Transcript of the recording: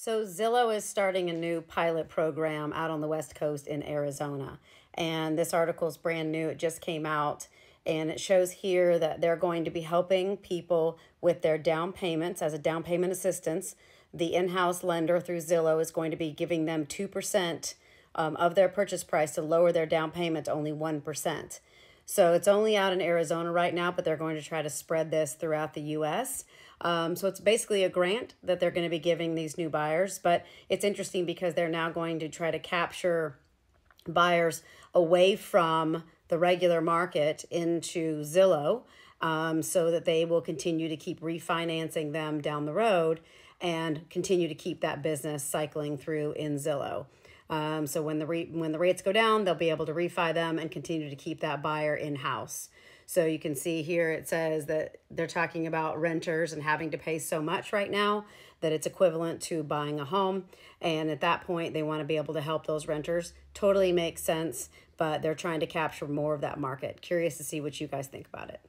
So, Zillow is starting a new pilot program out on the West Coast in Arizona. And this article is brand new, it just came out. And it shows here that they're going to be helping people with their down payments as a down payment assistance. The in house lender through Zillow is going to be giving them 2% um, of their purchase price to lower their down payment to only 1%. So it's only out in Arizona right now, but they're going to try to spread this throughout the U.S. Um, so it's basically a grant that they're going to be giving these new buyers. But it's interesting because they're now going to try to capture buyers away from the regular market into Zillow um, so that they will continue to keep refinancing them down the road and continue to keep that business cycling through in Zillow. Um, so when the re- when the rates go down, they'll be able to refi them and continue to keep that buyer in house. So you can see here it says that they're talking about renters and having to pay so much right now that it's equivalent to buying a home. And at that point, they want to be able to help those renters. Totally makes sense, but they're trying to capture more of that market. Curious to see what you guys think about it.